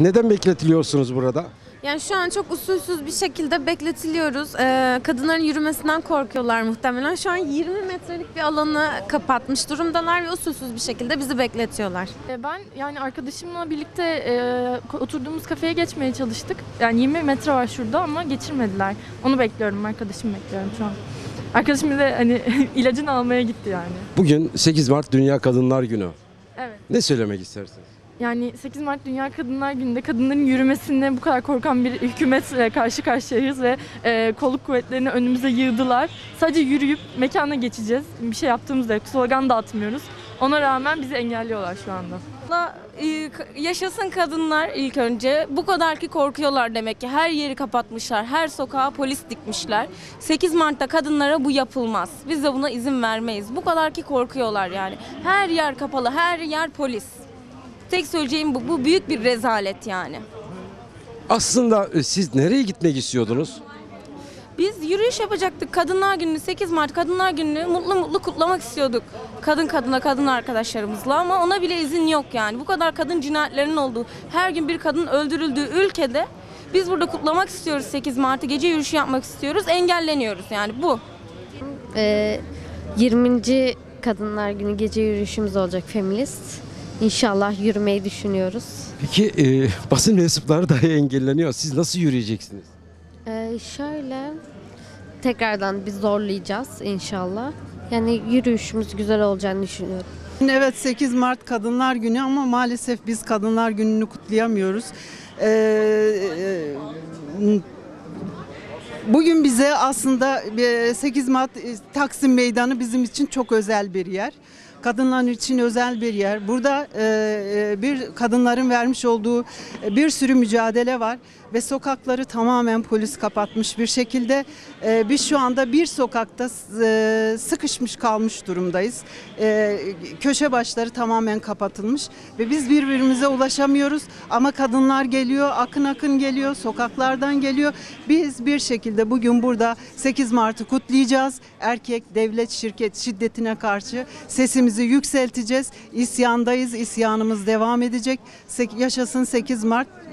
Neden bekletiliyorsunuz burada? Yani şu an çok usulsüz bir şekilde bekletiliyoruz. Ee, kadınların yürümesinden korkuyorlar muhtemelen. Şu an 20 metrelik bir alanı kapatmış durumdalar ve usulsüz bir şekilde bizi bekletiyorlar. E, Ben yani arkadaşımla birlikte e, oturduğumuz kafeye geçmeye çalıştık. Yani 20 metre var şurada ama geçirmediler. Onu bekliyorum, arkadaşımı bekliyorum şu an. Arkadaşım bir de hani ilacını almaya gitti yani. Bugün 8 Mart Dünya Kadınlar Günü. Evet. Ne söylemek istersiniz? Yani 8 Mart Dünya Kadınlar Günü'nde kadınların yürümesine bu kadar korkan bir hükümetle karşı karşıyayız ve e, kolluk kuvvetlerini önümüze yığdılar. Sadece yürüyüp mekana geçeceğiz. Bir şey yaptığımız da yok. Slogan da atmıyoruz. Ona rağmen bizi engelliyorlar şu anda. E, yaşasın kadınlar ilk önce. Bu kadar ki korkuyorlar demek ki. Her yeri kapatmışlar. Her sokağa polis dikmişler. 8 Mart'ta kadınlara bu yapılmaz. Biz de buna izin vermeyiz. Bu kadar ki korkuyorlar yani. Her yer kapalı, her yer polis. Tek söyleyeceğim bu. Bu büyük bir rezalet yani. Aslında e, siz nereye gitmek istiyordunuz? Biz yürüyüş yapacaktık. Kadınlar Günü'nü 8 Mart Kadınlar Günü'nü mutlu mutlu kutlamak istiyorduk. Kadın kadına kadın arkadaşlarımızla ama ona bile izin yok yani. Bu kadar kadın cinayetlerinin olduğu, her gün bir kadın öldürüldüğü ülkede biz burada kutlamak istiyoruz 8 Mart'ı. Gece yürüyüşü yapmak istiyoruz. Engelleniyoruz yani bu. Ee, 20. Kadınlar Günü gece yürüyüşümüz olacak feminist. İnşallah yürümeyi düşünüyoruz. Peki e, basın mensupları dahi engelleniyor. Siz nasıl yürüyeceksiniz? Ee, şöyle tekrardan biz zorlayacağız inşallah. Yani yürüyüşümüz güzel olacağını düşünüyorum. Evet 8 Mart Kadınlar Günü ama maalesef biz Kadınlar Günü'nü kutlayamıyoruz. Ee, e, bugün bize aslında e, 8 Mart e, Taksim Meydanı bizim için çok özel bir yer. Kadınlar için özel bir yer. Burada e, e, bir kadınların vermiş olduğu e, bir sürü mücadele var ve sokakları tamamen polis kapatmış bir şekilde. E, biz şu anda bir sokakta e, sıkışmış kalmış durumdayız. E, köşe başları tamamen kapatılmış ve biz birbirimize ulaşamıyoruz ama kadınlar geliyor, akın akın geliyor, sokaklardan geliyor. Biz bir şekilde bugün burada 8 Mart'ı kutlayacağız. Erkek, devlet, şirket şiddetine karşı sesimizi yükselteceğiz. İsyandayız, isyanımız devam edecek. Yaşasın 8 Mart,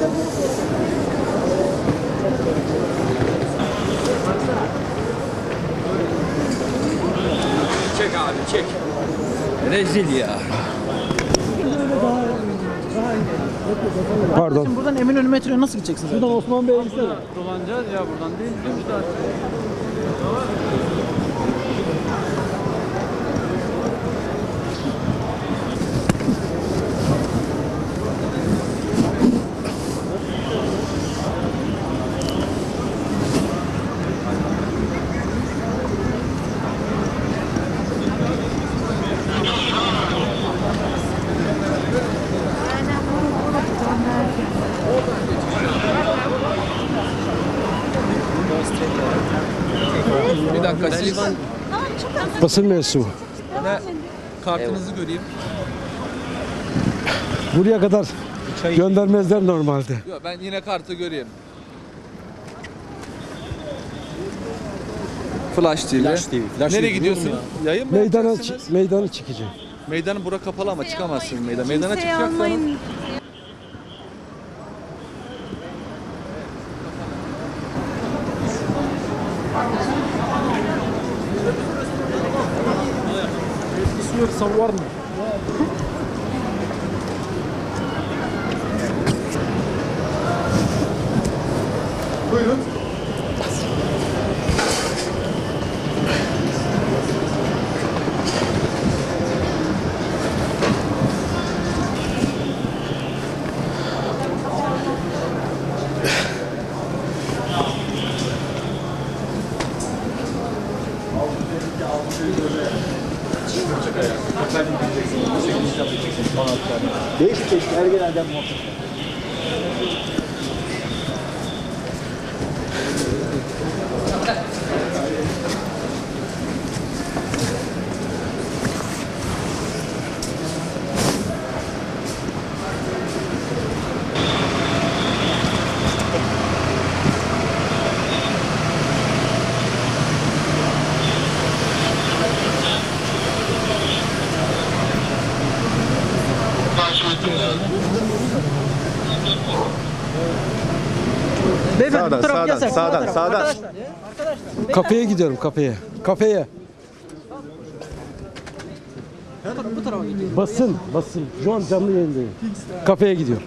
Çek abi çek. Rezil ya. Pardon. Buradan Eminönü metroya nasıl gideceksiniz? Buradan Osman Bey'e gitsene. Dolanacağız ya buradan değil. Dümdüz zaten. Bir dakika siz Basın mensubu. ne kartınızı göreyim. Buraya kadar göndermezler normalde. Yok ben yine kartı göreyim. Flash TV. Nereye gidiyorsun? Yayın mı Meydana, yapacaksınız? meydana çıkacağım. Meydanı bura kapalı ama çıkamazsınız meydan. Meydana São Warner. Mı? Değişik değişik ergenlerden muhabbet. Sağdan, sağdan, sağdan. Kafeye gidiyorum kafeye. Kafeye. Bu tarafa gidiyor. Basın, basın. Şu an canlı yayındayım. Kafeye gidiyorum.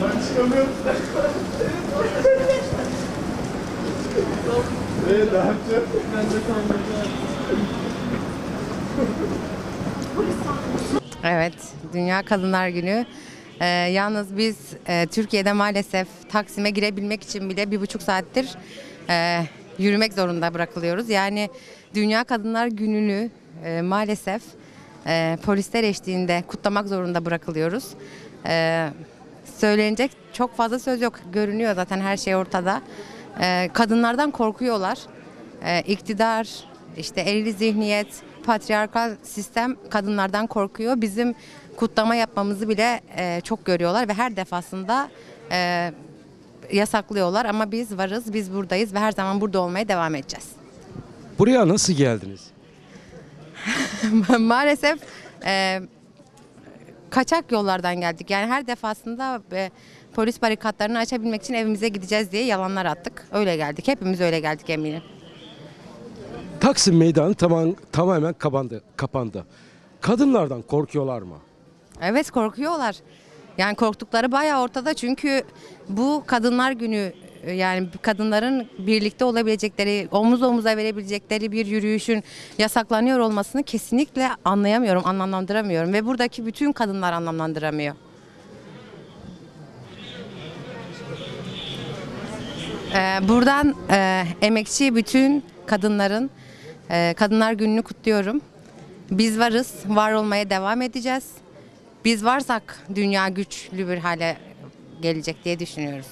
yok tamam. Evet, Dünya Kadınlar Günü. Ee, yalnız biz e, Türkiye'de maalesef Taksim'e girebilmek için bile bir buçuk saattir e, yürümek zorunda bırakılıyoruz. Yani Dünya Kadınlar Günü'nü e, maalesef e, polisler eşliğinde kutlamak zorunda bırakılıyoruz. E, söylenecek çok fazla söz yok. Görünüyor zaten her şey ortada. E, kadınlardan korkuyorlar. E, iktidar, işte erili zihniyet, patriarkal sistem kadınlardan korkuyor. Bizim kutlama yapmamızı bile e, çok görüyorlar ve her defasında e, yasaklıyorlar ama biz varız, biz buradayız ve her zaman burada olmaya devam edeceğiz. Buraya nasıl geldiniz? Maalesef e, kaçak yollardan geldik. Yani her defasında e, polis barikatlarını açabilmek için evimize gideceğiz diye yalanlar attık. Öyle geldik. Hepimiz öyle geldik eminim. Taksim Meydanı tamam, tamamen kapandı, kapandı. Kadınlardan korkuyorlar mı? Evet korkuyorlar. Yani korktukları bayağı ortada çünkü bu kadınlar günü yani kadınların birlikte olabilecekleri, omuz omuza verebilecekleri bir yürüyüşün yasaklanıyor olmasını kesinlikle anlayamıyorum, anlamlandıramıyorum ve buradaki bütün kadınlar anlamlandıramıyor. Ee, buradan e, emekçi bütün kadınların e, Kadınlar Günü'nü kutluyorum. Biz varız, var olmaya devam edeceğiz. Biz varsak dünya güçlü bir hale gelecek diye düşünüyoruz.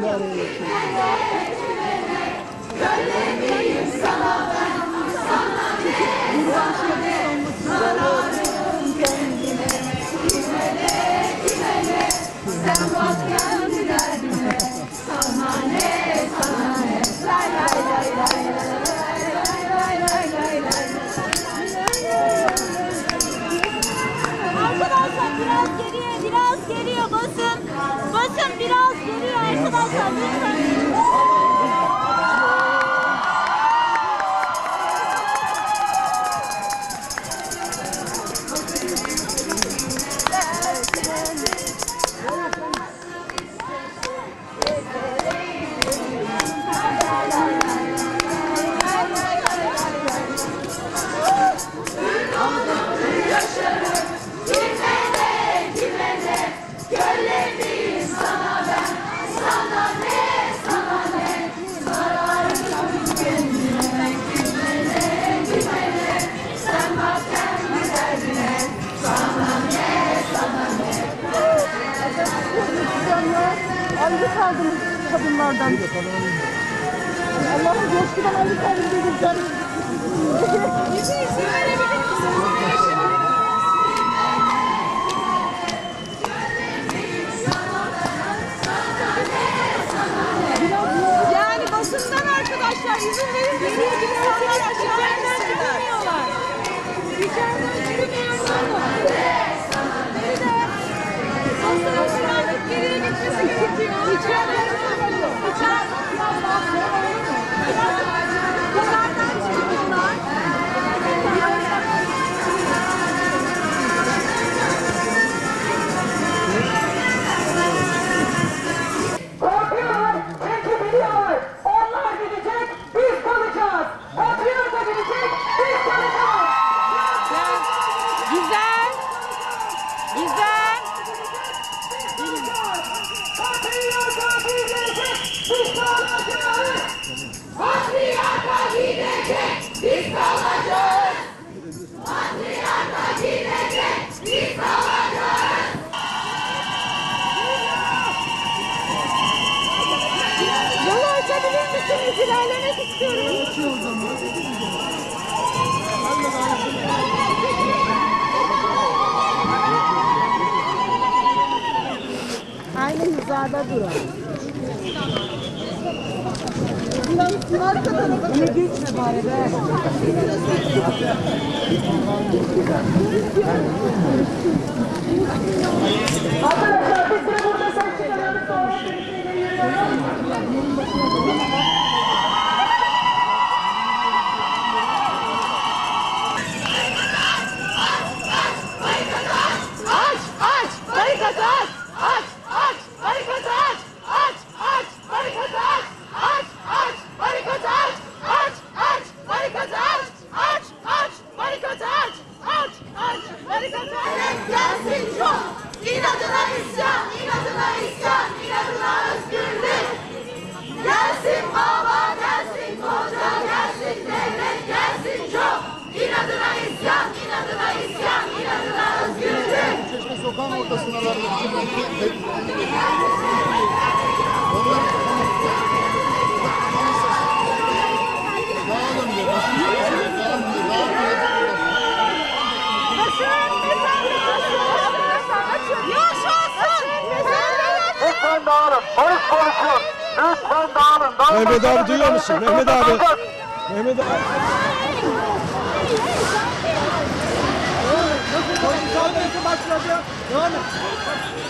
Geriye alsam. Arkadaşlar biraz geriye, biraz geriye basın. Basın biraz geriye arkadaşlar sağda durun. Bunu geçme bari be. Arkadaşlar biz de burada saçlarımızı öğretmeniyle yürüyoruz. koşun. Lütfen dağılın. dağılın. Mehmet abi duyuyor musun? Mehmet abi. Mehmet abi. Başlayacak. Devam et.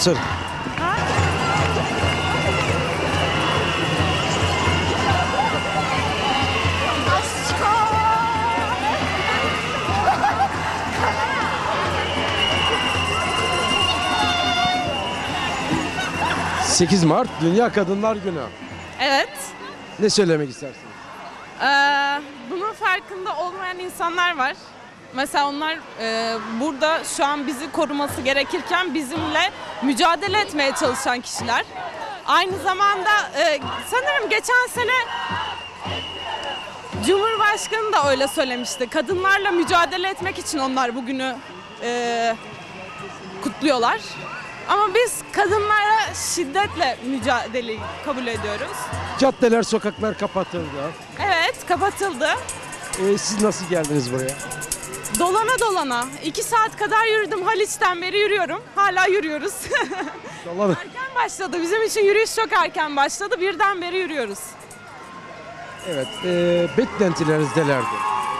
Soru? ...8 Mart Dünya Kadınlar Günü. Evet. Ne söylemek istersiniz? Ee, bunun farkında olmayan insanlar var. Mesela onlar e, burada şu an bizi koruması gerekirken bizimle mücadele etmeye çalışan kişiler. Aynı zamanda e, sanırım geçen sene Cumhurbaşkanı da öyle söylemişti. Kadınlarla mücadele etmek için onlar bugünü e, kutluyorlar. Ama biz kadınlara şiddetle mücadeleyi kabul ediyoruz. Caddeler, sokaklar kapatıldı. Evet kapatıldı. Ee, siz nasıl geldiniz buraya? Dolana dolana. iki saat kadar yürüdüm. Haliç'ten beri yürüyorum. Hala yürüyoruz. Dolanın. erken başladı. Bizim için yürüyüş çok erken başladı. Birden beri yürüyoruz. Evet, e, beklentileriniz nelerdi?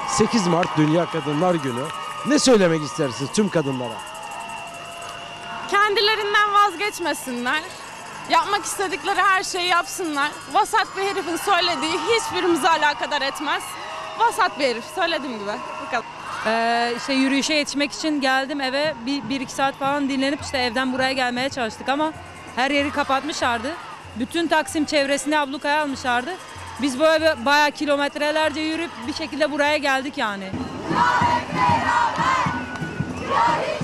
8 Mart Dünya Kadınlar Günü. Ne söylemek istersiniz tüm kadınlara? Kendilerinden vazgeçmesinler. Yapmak istedikleri her şeyi yapsınlar. Vasat bir herifin söylediği hiçbirimizi alakadar etmez. Vasat bir herif. Söylediğim gibi. Kadar. Ee, işte yürüyüşe yetişmek için geldim eve. Bir, bir iki saat falan dinlenip işte evden buraya gelmeye çalıştık ama her yeri kapatmışlardı. Bütün Taksim çevresini ablukaya almışlardı. Biz böyle bayağı kilometrelerce yürüyüp bir şekilde buraya geldik yani. Bir